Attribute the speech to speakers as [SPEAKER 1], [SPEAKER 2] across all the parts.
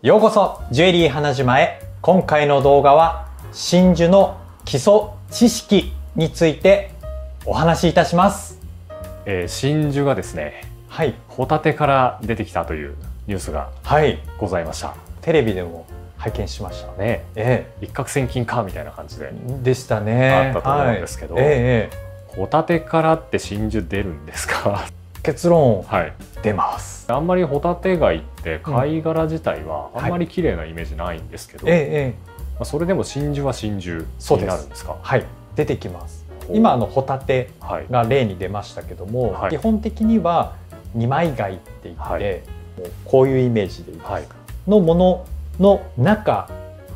[SPEAKER 1] ようこそジュエリー花島へ。今回の動画は真珠の基礎知識についてお話しいたします。
[SPEAKER 2] えー真珠がですね
[SPEAKER 1] はい。
[SPEAKER 2] ホタテから出てきたというニュースが
[SPEAKER 1] はい。
[SPEAKER 2] ございました。
[SPEAKER 1] テレビでも拝見しました。
[SPEAKER 2] ね。
[SPEAKER 1] え
[SPEAKER 2] 一攫千金かみたいな感じで
[SPEAKER 1] えでしたね。
[SPEAKER 2] あったと思うんですけど
[SPEAKER 1] はい。えええ
[SPEAKER 2] ホタテからって真珠出るんですか？
[SPEAKER 1] え結論
[SPEAKER 2] はい。
[SPEAKER 1] 出ます。
[SPEAKER 2] あんまりホタテ貝って貝殻自体はあんまり綺麗なイメージないんですけど、
[SPEAKER 1] ええええ。
[SPEAKER 2] まあ、それでも真珠は真珠になるんですか？
[SPEAKER 1] はい。出てきます。今あのホタテ
[SPEAKER 2] はい。
[SPEAKER 1] が例に出ましたけども、
[SPEAKER 2] はい。
[SPEAKER 1] 基本的には二枚貝って言って、
[SPEAKER 2] はい。
[SPEAKER 1] こういうイメージでいいです
[SPEAKER 2] はい。
[SPEAKER 1] のものの中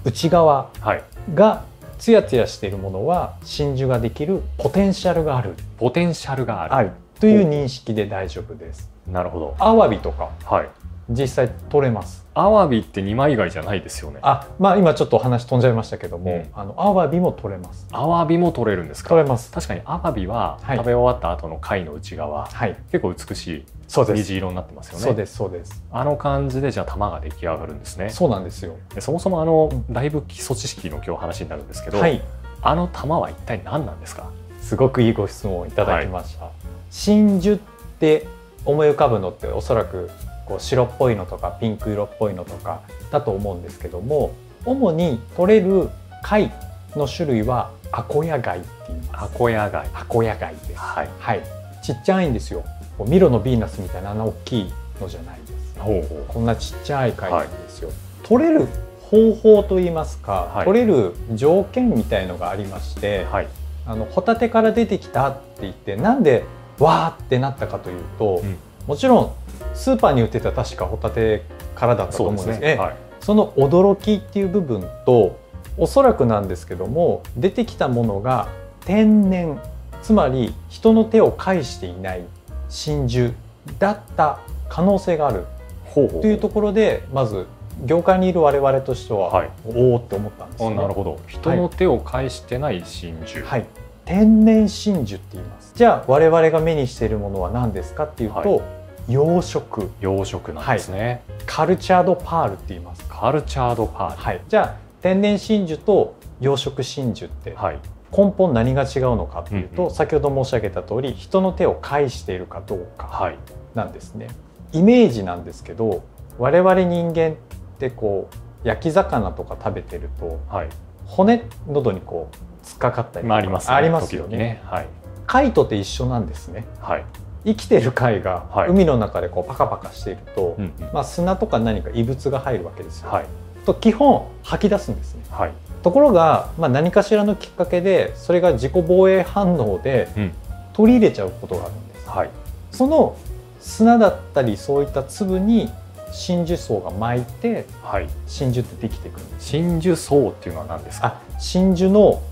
[SPEAKER 1] 内側
[SPEAKER 2] はい。
[SPEAKER 1] がツヤツヤしているものは真珠ができるポテンシャルがある、
[SPEAKER 2] ポテンシャルがある、
[SPEAKER 1] はい、という認識で大丈夫です。
[SPEAKER 2] なるほど
[SPEAKER 1] アワビとか
[SPEAKER 2] はい
[SPEAKER 1] 実際取れます。
[SPEAKER 2] アワビって二枚貝じゃないですよね
[SPEAKER 1] あ、まあ今ちょっとお話飛んじゃいましたけども、
[SPEAKER 2] うん
[SPEAKER 1] あのアワビも取れます。
[SPEAKER 2] アワビも取れるんですか？
[SPEAKER 1] 取れます。
[SPEAKER 2] 確かにアワビは
[SPEAKER 1] はい
[SPEAKER 2] 食べ終わった後の貝の内側、
[SPEAKER 1] はい、
[SPEAKER 2] 結構美しい。虹色になってますよね
[SPEAKER 1] そうですそうです。
[SPEAKER 2] あの感じでじゃあ玉が出来上がるんですね
[SPEAKER 1] そうなんですよ。
[SPEAKER 2] でそもそもあの、
[SPEAKER 1] うん
[SPEAKER 2] だいぶ基礎知識の今日話になるんですけど、
[SPEAKER 1] はい、
[SPEAKER 2] あの玉は一体何なんですか？
[SPEAKER 1] すごくいいご質問をいただきました。真珠って思い浮かぶのっておそらくこう白っぽいのとかピンク色っぽいのとかだと思うんですけども主に取れる貝の種類はアコヤ貝って言います。
[SPEAKER 2] アコヤ貝。
[SPEAKER 1] アコヤ貝です。
[SPEAKER 2] はい。
[SPEAKER 1] はい。ちっちゃいんですよ。ミロのヴィーナスみたいなあんな大きいのじゃないです。
[SPEAKER 2] ほうほ
[SPEAKER 1] こんなちっちゃい貝なんですよ、取れる方法といいますか、
[SPEAKER 2] はい。
[SPEAKER 1] 取れる条件みたいのがありまして、
[SPEAKER 2] うはい。
[SPEAKER 1] あのホタテから出てきたって言ってなんでわーってなったかというと、
[SPEAKER 2] うん。
[SPEAKER 1] もちろんスーパーに売ってた確かホタテからだったと思うんです。
[SPEAKER 2] ね。はい。
[SPEAKER 1] その驚きっていう部分とおそらくなんですけども出てきたものが天然つまり人の手を介していない真珠だった可能性があるというところでまず業界にいる我々としては、
[SPEAKER 2] はい。
[SPEAKER 1] おおって思ったんです
[SPEAKER 2] あ
[SPEAKER 1] ね。
[SPEAKER 2] なるほど。人の手を介してない真珠、
[SPEAKER 1] はい、天然真珠って言います。じゃあ我々が目にしているものは何ですかっていうと、
[SPEAKER 2] は
[SPEAKER 1] 養殖。
[SPEAKER 2] 養殖なんですね、
[SPEAKER 1] カルチャードパールって言います。
[SPEAKER 2] カルチャードパー
[SPEAKER 1] はい、じゃあ天然真珠と養殖真珠って
[SPEAKER 2] ルはい。
[SPEAKER 1] 根本何が違うのかっていうと、
[SPEAKER 2] うんうん。
[SPEAKER 1] 先ほど申し上げた通り人の手を介しているかどうか
[SPEAKER 2] はい。
[SPEAKER 1] なんですね。イメージなんですけど我々人間ってこう焼き魚とか食べてると
[SPEAKER 2] はい
[SPEAKER 1] 骨喉にこう突っかかったり
[SPEAKER 2] まあありますね
[SPEAKER 1] ありますよね。
[SPEAKER 2] ね。はい。
[SPEAKER 1] 貝とって一緒なんですね。
[SPEAKER 2] はい、
[SPEAKER 1] 生きてる貝が
[SPEAKER 2] はい。
[SPEAKER 1] 海の中でこうパカパカしていると、
[SPEAKER 2] うんうん。
[SPEAKER 1] まあ、砂とか何か異物が入るわけですよ。
[SPEAKER 2] はい。
[SPEAKER 1] と基本吐き出すんですね。
[SPEAKER 2] はい。
[SPEAKER 1] ところが、まあ、何かしらのきっかけでそれが自己防衛反応で
[SPEAKER 2] うん。
[SPEAKER 1] 取り入れちゃうことがあるんです。
[SPEAKER 2] はい。
[SPEAKER 1] その砂だったりそういった粒に真珠層が巻いて
[SPEAKER 2] はい。
[SPEAKER 1] 真珠ってできていくんです。
[SPEAKER 2] 真珠層っていうのは何ですか？
[SPEAKER 1] あ真珠の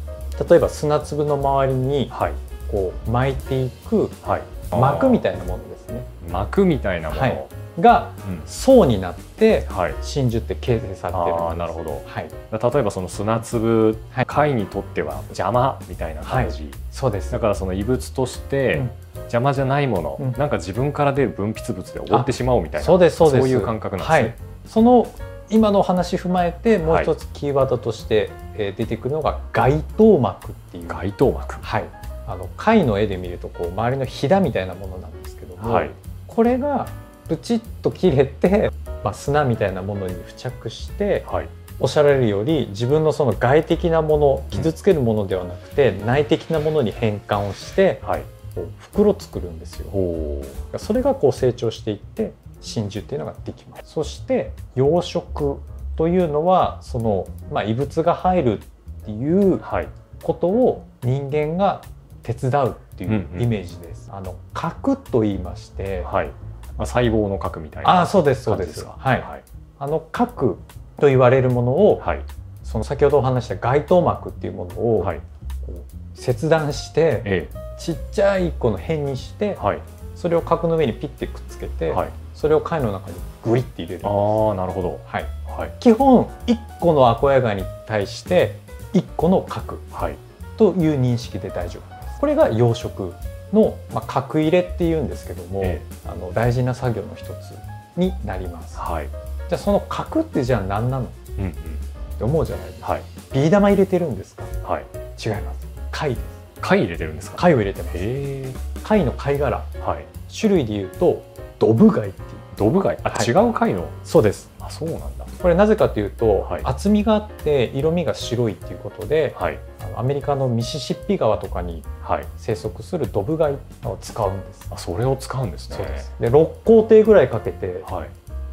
[SPEAKER 1] 例えば砂粒の周りに
[SPEAKER 2] はい。
[SPEAKER 1] こう巻いていく
[SPEAKER 2] はい。
[SPEAKER 1] 膜みた
[SPEAKER 2] い
[SPEAKER 1] いなものですね。
[SPEAKER 2] 膜みたいなもの、
[SPEAKER 1] はいが
[SPEAKER 2] うん
[SPEAKER 1] 層になって
[SPEAKER 2] はい
[SPEAKER 1] 真珠って形成されてるんです。
[SPEAKER 2] あーなるほど
[SPEAKER 1] はい、
[SPEAKER 2] 例えばその砂粒、
[SPEAKER 1] はい
[SPEAKER 2] 貝にとっては邪魔みたいな感じ、
[SPEAKER 1] そうです。
[SPEAKER 2] だからその異物として
[SPEAKER 1] うん
[SPEAKER 2] 邪魔じゃないもの、
[SPEAKER 1] うん
[SPEAKER 2] なんか自分から出る分泌物で覆ってしまおうみたいな
[SPEAKER 1] そうですそうです。
[SPEAKER 2] いう感覚なんですね。
[SPEAKER 1] はい。その今のお話踏まえてもう一つキーワードとして、えー出てくるのが街頭膜っていう。
[SPEAKER 2] 街頭膜
[SPEAKER 1] はい。あの貝の絵で見るとこう周りのひだみたいなものなんですけども、
[SPEAKER 2] はい
[SPEAKER 1] これがプチッと切れて、まあ、砂みたいなものに付着して
[SPEAKER 2] はい。
[SPEAKER 1] おっしゃられるより自分のその外的なもの傷つけるものではなくて、内的なものに変換をして
[SPEAKER 2] はい。
[SPEAKER 1] こう袋作るんですよ。それがこう成長していって真珠っていうのができます。そして養殖というのはその、まあ、異物が入るっていう
[SPEAKER 2] はい。
[SPEAKER 1] ことを人間が手伝うっていう
[SPEAKER 2] うんうん。
[SPEAKER 1] イメージです。あの核と言いまして、
[SPEAKER 2] はい、まあ、細胞の核みたいな
[SPEAKER 1] ああそうですそうです。はい。
[SPEAKER 2] はい。
[SPEAKER 1] あの核と言われるものを、
[SPEAKER 2] はい。
[SPEAKER 1] その先ほどお話した街頭膜っていうものを、
[SPEAKER 2] はい。
[SPEAKER 1] 切断して
[SPEAKER 2] え
[SPEAKER 1] ちっちゃい一個の辺にして
[SPEAKER 2] えはい。
[SPEAKER 1] それを核の上にピッてくっつけて、
[SPEAKER 2] はい。
[SPEAKER 1] それを貝の中にグリッて入れる。
[SPEAKER 2] ああなるほど。
[SPEAKER 1] はい。
[SPEAKER 2] はい。
[SPEAKER 1] 基本1個のアコヤガに対して1個の核
[SPEAKER 2] はい。
[SPEAKER 1] という認識で大丈夫です。これが養殖の、まあ、核入れっていうんですけども、
[SPEAKER 2] え
[SPEAKER 1] あの大事な作業の一つになります。
[SPEAKER 2] はい。
[SPEAKER 1] じゃあその角ってじゃあ何なの？っ
[SPEAKER 2] うんうん。
[SPEAKER 1] て思うじゃないですか。
[SPEAKER 2] はい。
[SPEAKER 1] ビー玉入れてるんですか？
[SPEAKER 2] はい。
[SPEAKER 1] 違います。貝です。
[SPEAKER 2] 貝入れてるんですか？
[SPEAKER 1] 貝を入れてます。
[SPEAKER 2] へ
[SPEAKER 1] 貝の貝殻。
[SPEAKER 2] えはい。
[SPEAKER 1] 種類で言うとドブ貝っていう。
[SPEAKER 2] ドブ貝？あ、
[SPEAKER 1] はい。
[SPEAKER 2] 違う貝の？
[SPEAKER 1] そうです
[SPEAKER 2] あそうなんだ。
[SPEAKER 1] これなぜかというと、
[SPEAKER 2] はい。
[SPEAKER 1] 厚みがあって色味が白いっていうことで
[SPEAKER 2] はい。
[SPEAKER 1] あのアメリカのミシシッピ川とかに
[SPEAKER 2] はい。
[SPEAKER 1] 生息するドブ貝を使うんです。
[SPEAKER 2] あそれを使うんですね。
[SPEAKER 1] で6工程ぐらいかけて
[SPEAKER 2] はい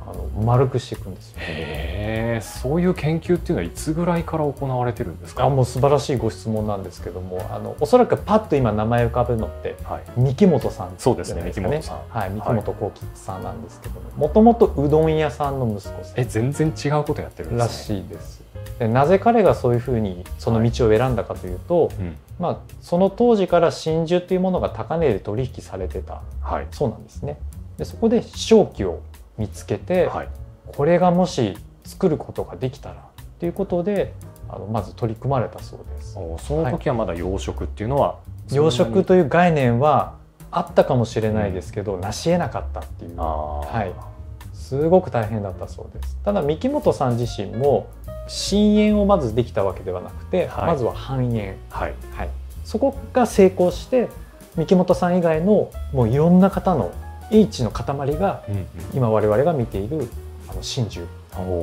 [SPEAKER 1] あの丸くしていくんですよ。
[SPEAKER 2] へえそういう研究っていうのはいつぐらいから行われてるんですか？
[SPEAKER 1] あもう素晴らしいご質問なんですけどもあのおそらくパッと今名前浮かぶのって
[SPEAKER 2] はい。
[SPEAKER 1] 三木本さん
[SPEAKER 2] そうですね三木本さん。
[SPEAKER 1] はい三木本幸喜さんなんですけどももともとうどん屋さんの息子さん。
[SPEAKER 2] え全然違うことやってるんで
[SPEAKER 1] らしいです。でなぜ彼がそういうふうにその道を選んだかというと、
[SPEAKER 2] うん。
[SPEAKER 1] まあ、その当時から真珠というものが高値で取引されてた。
[SPEAKER 2] はい。
[SPEAKER 1] そうなんですね。でそこで正気を見つけて、
[SPEAKER 2] はい。
[SPEAKER 1] これがもし作ることができたらということであのまず取り組まれたそうです。
[SPEAKER 2] おその時はまだ養殖っていうのは
[SPEAKER 1] 養殖と
[SPEAKER 2] いう
[SPEAKER 1] いう概念はあったかもしれないですけど、成し得なかったっていう。はい。すごく大変だったそうです。ただ三木本さん自身も深淵をまずできたわけではなくて、
[SPEAKER 2] はい。
[SPEAKER 1] まずは半淵、
[SPEAKER 2] はい。
[SPEAKER 1] はい、そこが成功して三木本さん以外のもういろんな方の H の塊が今我々が見ているあの真珠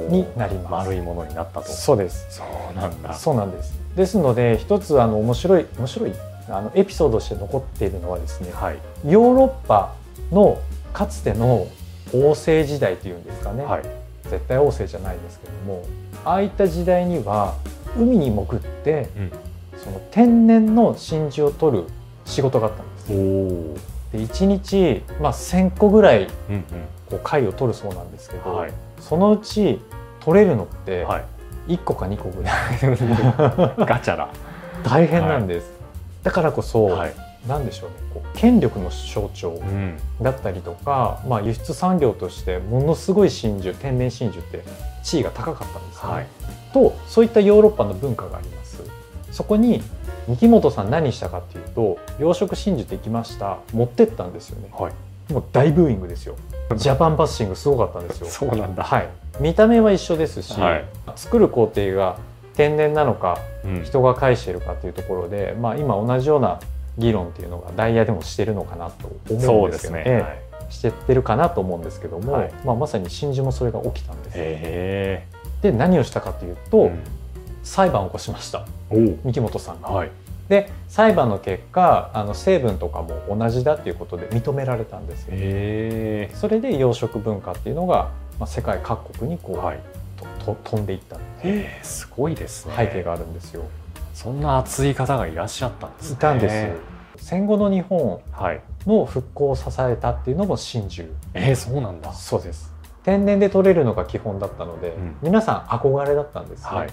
[SPEAKER 1] になります。
[SPEAKER 2] 丸いものになったと。
[SPEAKER 1] そうです。
[SPEAKER 2] そうなんだ。
[SPEAKER 1] そうなんです。ですので一つあの面白い面白いあのエピソードとして残っているのはですね
[SPEAKER 2] はい。
[SPEAKER 1] ヨーロッパのかつての王政時代というんですかね、
[SPEAKER 2] はい。
[SPEAKER 1] 絶対王政じゃないですけどもああいった時代には海に潜って
[SPEAKER 2] うん。
[SPEAKER 1] その天然の真珠を取る仕事があったんですで1日、まあ、1,000個ぐらい
[SPEAKER 2] うん
[SPEAKER 1] こう貝を取るそうなんですけど、
[SPEAKER 2] うんはい。
[SPEAKER 1] そのうち取れるのって
[SPEAKER 2] はい。
[SPEAKER 1] 1個か2個ぐらい。
[SPEAKER 2] ガチャだ
[SPEAKER 1] 大変なんです、だからこそ、
[SPEAKER 2] はい。
[SPEAKER 1] なんでしょうねこう権力の象徴
[SPEAKER 2] うん。
[SPEAKER 1] だったりとか、まあ、輸出産業としてものすごい真珠天然真珠って地位が高かったんですよね、
[SPEAKER 2] はい。
[SPEAKER 1] とそういったヨーロッパの文化があります。そこに三木本さん何したかっていうと養殖真珠できました持ってったんですよね。
[SPEAKER 2] はい。
[SPEAKER 1] もう大ブーイングですよ。ジャパンバッシングすごかったんですよ。
[SPEAKER 2] そうなんだ。
[SPEAKER 1] はい。見た目は一緒ですし、
[SPEAKER 2] はい。
[SPEAKER 1] 作る工程が天然なのか
[SPEAKER 2] うん。
[SPEAKER 1] 人が返しているかというところで、まあ、今同じような議論っていうのがダイヤでもしてるのかなと思
[SPEAKER 2] そううんです
[SPEAKER 1] けどええ。
[SPEAKER 2] はい。
[SPEAKER 1] してってるかなと思うんですけども、
[SPEAKER 2] はい。
[SPEAKER 1] まあ、まさに真珠もそれが起きたんです。
[SPEAKER 2] へ
[SPEAKER 1] で何をしたかという
[SPEAKER 2] え
[SPEAKER 1] と、裁判を起こしました。三木本さんが。
[SPEAKER 2] はい。
[SPEAKER 1] で裁判の結果あの成分とかも同じだっていうことで認められたんですよ。
[SPEAKER 2] へ
[SPEAKER 1] それで養殖文化っていうのが、まあ、世界各国にこう、
[SPEAKER 2] えはい。
[SPEAKER 1] とと飛んでいった
[SPEAKER 2] えすごいですね。
[SPEAKER 1] 背景があるんですよ。
[SPEAKER 2] そんな熱い方がいらっしゃったんですね。
[SPEAKER 1] いたんです。戦後の日本
[SPEAKER 2] はい。
[SPEAKER 1] の復興を支えたっていうのも真珠。
[SPEAKER 2] えー、そうなんだ。
[SPEAKER 1] そうです。天然で取れるのが基本だったので、
[SPEAKER 2] うん。
[SPEAKER 1] 皆さん憧れだったんですね、
[SPEAKER 2] はい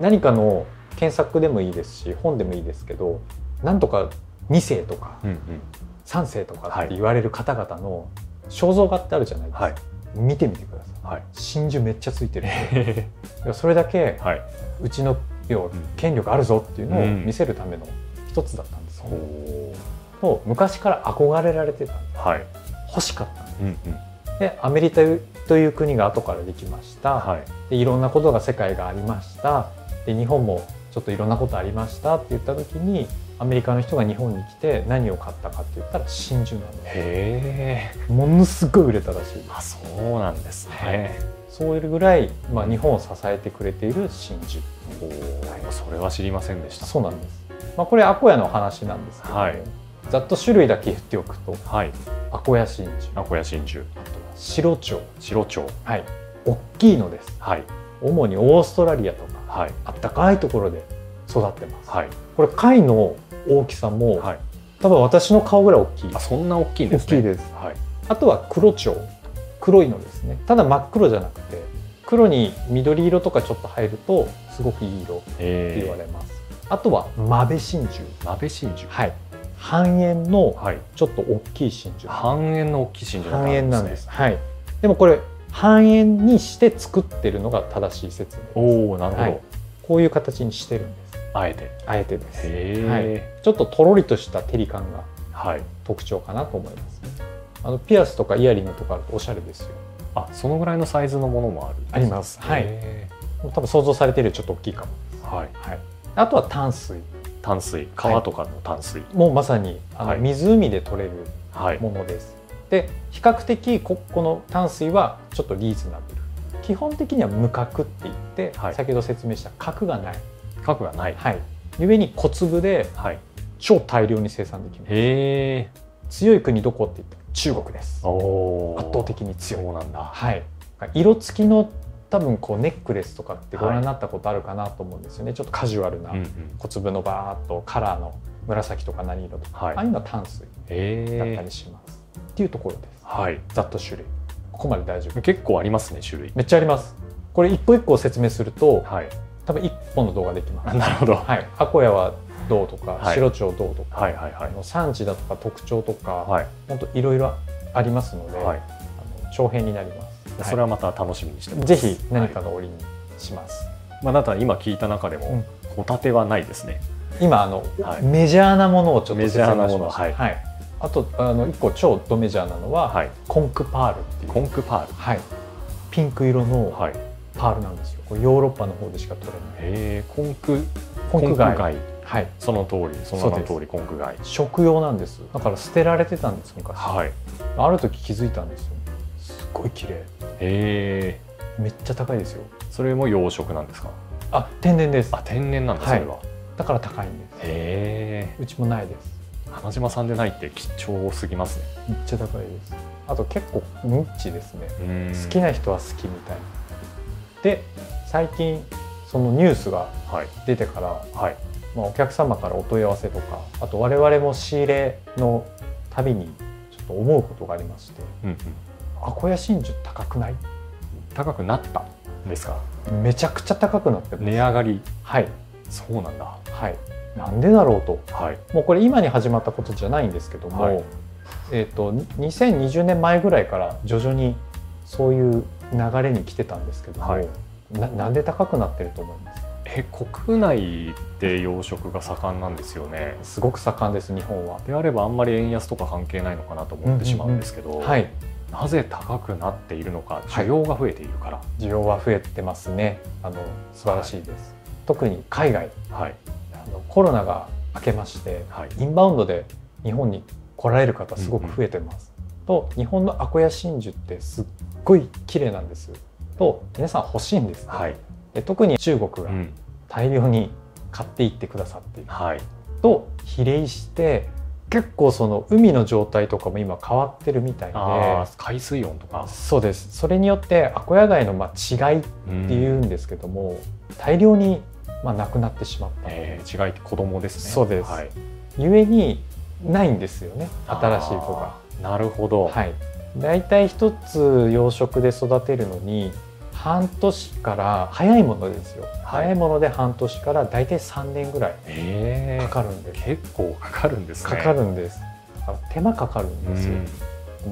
[SPEAKER 1] 何かの検索でもいいですし本でもいいですけどなんとか2世とか
[SPEAKER 2] うんうん。
[SPEAKER 1] 3世とかって言われる方々の肖像画ってあるじゃないですか、
[SPEAKER 2] はい。
[SPEAKER 1] 見てみてください。
[SPEAKER 2] はい。
[SPEAKER 1] 真珠めっちゃついてる それだけ
[SPEAKER 2] はい。う
[SPEAKER 1] ちの要は
[SPEAKER 2] うん。
[SPEAKER 1] 権力あるぞっていうのを
[SPEAKER 2] うん。
[SPEAKER 1] 見せるための一つだったんですよ、
[SPEAKER 2] おお
[SPEAKER 1] と昔から憧れられてたんで
[SPEAKER 2] はい。
[SPEAKER 1] 欲しかったんです。
[SPEAKER 2] うんうん。
[SPEAKER 1] でアメリカという国が後からできました、
[SPEAKER 2] はい。
[SPEAKER 1] でいろんなことが世界がありましたで日本もちょっといろんなことありましたって言った時にアメリカの人が日本に来て何を買ったかって言ったら真珠なんで
[SPEAKER 2] へえ。
[SPEAKER 1] すものすごい売れたらしい
[SPEAKER 2] あそうなんですね、
[SPEAKER 1] そういうぐらい、まあ、日本を支えてくれている真珠。
[SPEAKER 2] おおそれは知りませんでした。
[SPEAKER 1] そうなんです、まあ、これアコヤの話なんですけども、
[SPEAKER 2] はい。
[SPEAKER 1] ざっと種類だけ言っておくと
[SPEAKER 2] はい。
[SPEAKER 1] アコヤ真珠。あ
[SPEAKER 2] 名古屋真珠。
[SPEAKER 1] とは白蝶。
[SPEAKER 2] 白蝶。
[SPEAKER 1] はい。大きいのです。
[SPEAKER 2] はい。
[SPEAKER 1] 主にオーストラリアとか
[SPEAKER 2] はい。
[SPEAKER 1] あったかいところで育ってます。
[SPEAKER 2] はい。
[SPEAKER 1] これ貝の大きさも、
[SPEAKER 2] はい。
[SPEAKER 1] 多分私の顔ぐらい大きい。
[SPEAKER 2] あそんな大きいんですね。
[SPEAKER 1] 大きいです。
[SPEAKER 2] はい。
[SPEAKER 1] あとは黒蝶。黒いのですね。ただ真っ黒じゃなくて黒に緑色とかちょっと入るとすごくいい色って
[SPEAKER 2] え
[SPEAKER 1] 言われます、あとはマベ真珠。
[SPEAKER 2] 鍋真珠。
[SPEAKER 1] はい。半円の
[SPEAKER 2] はい。
[SPEAKER 1] ちょっと大きい真珠。
[SPEAKER 2] 半円の大きい真珠
[SPEAKER 1] 半円なんです。はい。でもこれ半円にして作ってるのが正しい説明。
[SPEAKER 2] おおなるほど、
[SPEAKER 1] はい。こういう形にしてるんです。
[SPEAKER 2] あえて。
[SPEAKER 1] あえてです。
[SPEAKER 2] へ
[SPEAKER 1] はい。
[SPEAKER 2] え、
[SPEAKER 1] ちょっととろりとした照り感が
[SPEAKER 2] はい、
[SPEAKER 1] 特徴かなと思います。ねあのピアスとかイヤリングとかおしゃれですよ。
[SPEAKER 2] あそのぐらいのサイズのものもある。
[SPEAKER 1] あります。はい。
[SPEAKER 2] へ
[SPEAKER 1] 多分想像されているちょっと大きいかも、
[SPEAKER 2] ーはい。
[SPEAKER 1] はい、あとは淡水。
[SPEAKER 2] 淡水。川とかの淡水。
[SPEAKER 1] もうまさにあの
[SPEAKER 2] はい。
[SPEAKER 1] 湖で取れる
[SPEAKER 2] はい。
[SPEAKER 1] ものです、で比較的ここの淡水はちょっとリーズナブル。基本的には無角って言って、
[SPEAKER 2] はい。
[SPEAKER 1] 先ほど説明した角がない、
[SPEAKER 2] 核がない。
[SPEAKER 1] はい、ゆえに小粒で
[SPEAKER 2] はい。
[SPEAKER 1] 超大量に生産できます。強い国どこって言ったら中国です。
[SPEAKER 2] おー。
[SPEAKER 1] 圧倒的に強い。
[SPEAKER 2] そうなんだ。
[SPEAKER 1] はい。色付きの多分こうネックレスとかってご覧になったことあるかなと思うんですよね、ちょっとカジュアルな小粒のバーっとカラーの紫とか何色とか、
[SPEAKER 2] はい。
[SPEAKER 1] ああいうのは淡水だったりします、っていうところです。
[SPEAKER 2] はい。
[SPEAKER 1] ざっと種類。ここまで大丈夫。
[SPEAKER 2] 結構ありますね種類。
[SPEAKER 1] めっちゃあります。これ一個一個説明すると
[SPEAKER 2] はい。
[SPEAKER 1] 多分一本の動画できます。
[SPEAKER 2] なるほど。
[SPEAKER 1] はい。アコヤはどうとか、
[SPEAKER 2] はい。
[SPEAKER 1] 白鳥どうとか、
[SPEAKER 2] はいはいはい。
[SPEAKER 1] 産地だとか特徴とか、
[SPEAKER 2] はい。
[SPEAKER 1] 本当いろいろありますので、
[SPEAKER 2] はい。
[SPEAKER 1] あの長編になります。
[SPEAKER 2] それはまた楽しみにしてます。
[SPEAKER 1] ぜひ何か
[SPEAKER 2] はい
[SPEAKER 1] の折にします、
[SPEAKER 2] まあだったら今聞いた中でも
[SPEAKER 1] うん。
[SPEAKER 2] ホタテはないですね。
[SPEAKER 1] 今あの、
[SPEAKER 2] はい。
[SPEAKER 1] メジャーなものをちょっと
[SPEAKER 2] メジャーなもの
[SPEAKER 1] 説明しました
[SPEAKER 2] はい
[SPEAKER 1] あとあの一個超ドメジャーなのは、
[SPEAKER 2] はい。
[SPEAKER 1] コンクパールっていう。
[SPEAKER 2] コンクパール。
[SPEAKER 1] はい、ピンク色の
[SPEAKER 2] はい。
[SPEAKER 1] パールなんですよ。これヨーロッパの方でしか取れない。
[SPEAKER 2] へえコンク
[SPEAKER 1] コンク貝。
[SPEAKER 2] 貝。
[SPEAKER 1] はい。
[SPEAKER 2] その通りその名の通りコンク貝。
[SPEAKER 1] 食用なんです。だから捨てられてたんです昔、
[SPEAKER 2] はい。
[SPEAKER 1] ある時気づいたんですよ。すっごい綺麗。
[SPEAKER 2] へえ
[SPEAKER 1] めっちゃ高いですよ。
[SPEAKER 2] それも養殖なんですか？
[SPEAKER 1] あ天然です。
[SPEAKER 2] あ天然なんだそ
[SPEAKER 1] はい。
[SPEAKER 2] れは。
[SPEAKER 1] だから高いんです。
[SPEAKER 2] へえ
[SPEAKER 1] うちもないです
[SPEAKER 2] 花島さんでないって貴重すぎますね。
[SPEAKER 1] めっちゃ高いです。あと結構ニッチですね。
[SPEAKER 2] 好
[SPEAKER 1] 好きな人は好きみたいな。で最近そのニュースが
[SPEAKER 2] はい。
[SPEAKER 1] 出てから、
[SPEAKER 2] はい。
[SPEAKER 1] まあ、お客様からお問い合わせとかあと我々も仕入れのたびにちょっと思うことがありまして
[SPEAKER 2] うんうん。
[SPEAKER 1] アコヤ真珠高くない？
[SPEAKER 2] 高くなったんですか？
[SPEAKER 1] めちゃくちゃ高くなってます、
[SPEAKER 2] 値上がり。
[SPEAKER 1] はい
[SPEAKER 2] そうなんだ。
[SPEAKER 1] はい。なんでだろうと。
[SPEAKER 2] はい。
[SPEAKER 1] もうこれ今に始まったことじゃないんですけども、
[SPEAKER 2] はい。
[SPEAKER 1] えー、と2020年前ぐらいから徐々にそういう流れに来てたんですけども、
[SPEAKER 2] はい。
[SPEAKER 1] ななんで高くなってると思います
[SPEAKER 2] え国内で養殖が盛んなんですよね。
[SPEAKER 1] すごく盛んです日本は。
[SPEAKER 2] であればあんまり円安とか関係ないのかなと思ってしまうんですけど、
[SPEAKER 1] はい、
[SPEAKER 2] なぜ高くなっているのか
[SPEAKER 1] はい
[SPEAKER 2] 需要が増えているから。
[SPEAKER 1] 需要は増えてますね。あの素晴らしいです、特に海外
[SPEAKER 2] はい。
[SPEAKER 1] あのコロナが明けまして
[SPEAKER 2] はい。
[SPEAKER 1] インバウンドで日本に来られる方すごく増えてます、と日本のアコヤ真珠ってすっごい綺麗なんですと皆さん欲しいんです、ね
[SPEAKER 2] はい、
[SPEAKER 1] で特に中国が
[SPEAKER 2] うん。
[SPEAKER 1] 大量に買っていってくださっている。
[SPEAKER 2] はい。
[SPEAKER 1] と比例して結構その海の状態とかも今変わってるみたいで。
[SPEAKER 2] 海水温とか。
[SPEAKER 1] そうです。それによってアコヤ貝のまあ違いっ
[SPEAKER 2] って
[SPEAKER 1] いうんですけども、大量にまあなくなってしまった、
[SPEAKER 2] えー、違いって子供ですね。
[SPEAKER 1] そうです。
[SPEAKER 2] はい、
[SPEAKER 1] ゆえにないんですよね。新しい子が。
[SPEAKER 2] なるほど、
[SPEAKER 1] はい、だいたい一つ養殖で育てるのに半年から早いものですよ、
[SPEAKER 2] はい。
[SPEAKER 1] 早いもので半年からだいたい3年ぐらい
[SPEAKER 2] えー、
[SPEAKER 1] かかるんです、
[SPEAKER 2] 結構かかるんですね。
[SPEAKER 1] かかるんです。手間かかるんですよ、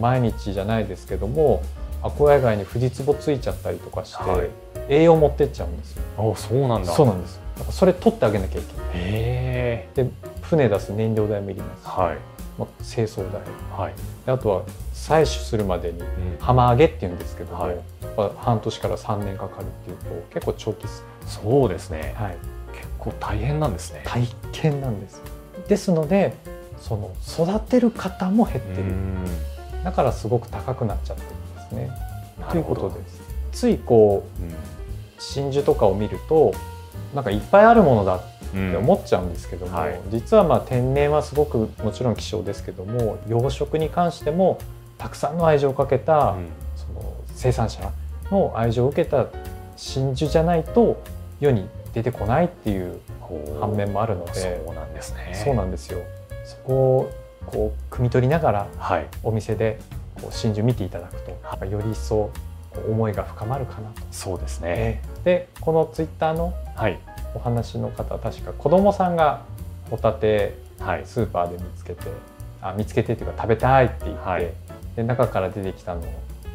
[SPEAKER 1] 毎日じゃないですけどもアコヤ貝にフジツボついちゃったりとかして、
[SPEAKER 2] はい
[SPEAKER 1] 栄養持ってっちゃうんですよ。
[SPEAKER 2] うん、あそうなんだ。
[SPEAKER 1] そうなんです。だからそれ取ってあげなきゃいけない。
[SPEAKER 2] へ
[SPEAKER 1] で船出す燃料代もいります。
[SPEAKER 2] ー、はい。
[SPEAKER 1] もう清掃代。
[SPEAKER 2] はい、
[SPEAKER 1] であとは採取するまでに
[SPEAKER 2] うん。
[SPEAKER 1] 浜揚げっていうんですけども、
[SPEAKER 2] はい。
[SPEAKER 1] まあ半年から3年かかるっていうと結構長期です、
[SPEAKER 2] そうですね。
[SPEAKER 1] はい、
[SPEAKER 2] 結構大変なんですね。
[SPEAKER 1] 大変なんです。ですのでその育てる方も減ってる。
[SPEAKER 2] うん。
[SPEAKER 1] だからすごく高くなっちゃってるんですね。ということです。ついこう
[SPEAKER 2] うん
[SPEAKER 1] 真珠とかを見るとなんかいっぱいあるものだっ
[SPEAKER 2] うん。
[SPEAKER 1] て思っちゃうんですけども、
[SPEAKER 2] はい。
[SPEAKER 1] 実はまあ天然はすごくもちろん希少ですけども養殖に関してもたくさんの愛情をかけた、
[SPEAKER 2] うん。
[SPEAKER 1] その生産者の愛情を受けた真珠じゃないと世に出てこないっていう反面もあるので
[SPEAKER 2] そうなんですね。
[SPEAKER 1] そうなんですよ。そこをこう汲み取りながら
[SPEAKER 2] はい。
[SPEAKER 1] お店でこう真珠見ていただくとより一層思いが深まるかなと。
[SPEAKER 2] そうですね。
[SPEAKER 1] でこのツイッターの
[SPEAKER 2] はい。
[SPEAKER 1] お話の方は確か子供さんがホタテ
[SPEAKER 2] はい。
[SPEAKER 1] スーパーで見つけてあ見つけてっていうか食べたいって言って、
[SPEAKER 2] はい。
[SPEAKER 1] で中から出てきたのを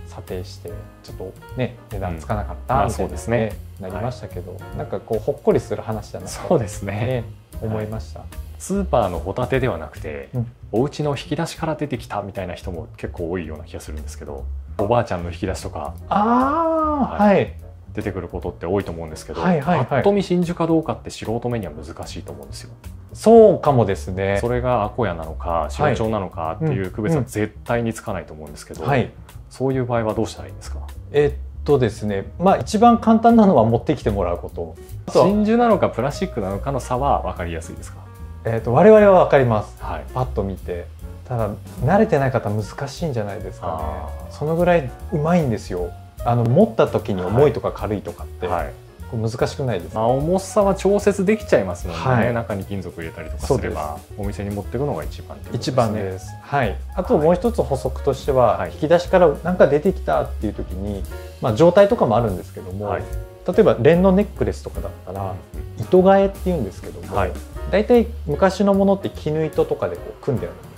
[SPEAKER 1] 査定してちょっとね値段つかなかったみたいうな、
[SPEAKER 2] そですね。
[SPEAKER 1] なりましたけど、なんかこうほっこりする話だなと
[SPEAKER 2] そうですね。
[SPEAKER 1] ね思いました、
[SPEAKER 2] スーパーのホタテではなくて、
[SPEAKER 1] うん。
[SPEAKER 2] お家の引き出しから出てきたみたいな人も結構多いような気がするんですけどおばあちゃんの引き出しとか
[SPEAKER 1] ああはい。
[SPEAKER 2] 出てくることって多いと思うんですけど、
[SPEAKER 1] はいはいはい。
[SPEAKER 2] ぱっと見真珠かどうかって素人目には難しいと思うんですよ。
[SPEAKER 1] そうかもですね。
[SPEAKER 2] それがアコヤなのか白鳥なのかっていう区別は
[SPEAKER 1] うん。
[SPEAKER 2] 絶対につかないと思うんですけど、
[SPEAKER 1] はい。
[SPEAKER 2] そういう場合はどうしたらいいんですか？
[SPEAKER 1] えっとですね。まあ一番簡単なのは持ってきてもらうこと。
[SPEAKER 2] 真珠なのかプラスチックなのかの差は分かりやすいですか？
[SPEAKER 1] えっと我々は分かります。
[SPEAKER 2] はい。
[SPEAKER 1] パッと見てただ慣れてない方難しいんじゃないですかね。そのぐらいうまいんですよ。あの持った時に重いとか軽いとかって、
[SPEAKER 2] はい。
[SPEAKER 1] 難しくないです。か、
[SPEAKER 2] まあ、重さは調節できちゃいますのでね、
[SPEAKER 1] はい。
[SPEAKER 2] 中に金属入れたりとかすればお店に持っていくのが一番ってこと
[SPEAKER 1] 一番です。す。はい。あともう一つ補足としては、
[SPEAKER 2] はい。
[SPEAKER 1] 引き出しからなんか出てきたっていう時に、まあ状態とかもあるんですけども、
[SPEAKER 2] はい。
[SPEAKER 1] 例えば連のネックレスとかだったら糸替えっていうんですけども、
[SPEAKER 2] はい。
[SPEAKER 1] 大体昔のものって絹糸とかでこう組んであるんです。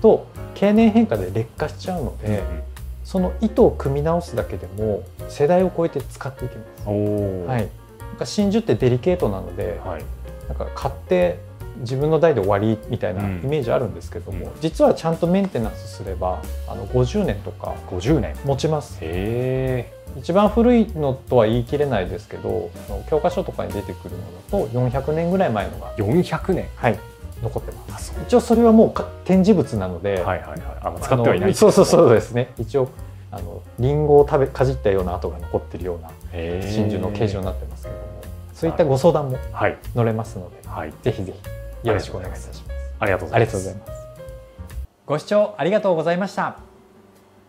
[SPEAKER 1] と経年変化で劣化しちゃうので、
[SPEAKER 2] うん
[SPEAKER 1] その糸を組み直すだけでも世代を超えて使っていけます。はい。なんか真珠ってデリケートなので、
[SPEAKER 2] はい。
[SPEAKER 1] なんか買って自分の代で終わりみたいなイ
[SPEAKER 2] うん。
[SPEAKER 1] メージあるんですけども、
[SPEAKER 2] うん。
[SPEAKER 1] 実はちゃんとメンテナンスすればあの50年とか
[SPEAKER 2] 50年。
[SPEAKER 1] 持ちます。
[SPEAKER 2] へ
[SPEAKER 1] 一番古いのとは言い切れないですけど教科書とかに出てくるのだと400年ぐらい前のが、
[SPEAKER 2] え400年。
[SPEAKER 1] はい、残ってます一応それはもうか展示物なので、
[SPEAKER 2] はいはいはいあ、まあ、使ってはいない
[SPEAKER 1] そうそうそうですね一応あのリンゴを食べかじったような跡が残ってるような真珠の形状になってますけどもそういったご相談も
[SPEAKER 2] はい
[SPEAKER 1] 乗れますので
[SPEAKER 2] はい
[SPEAKER 1] ぜひぜひよろしくお願いいたします
[SPEAKER 2] ありがとうございます
[SPEAKER 1] ありがとうございます。ご視聴ありがとうございました。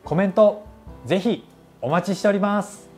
[SPEAKER 1] コメントぜひお待ちしております。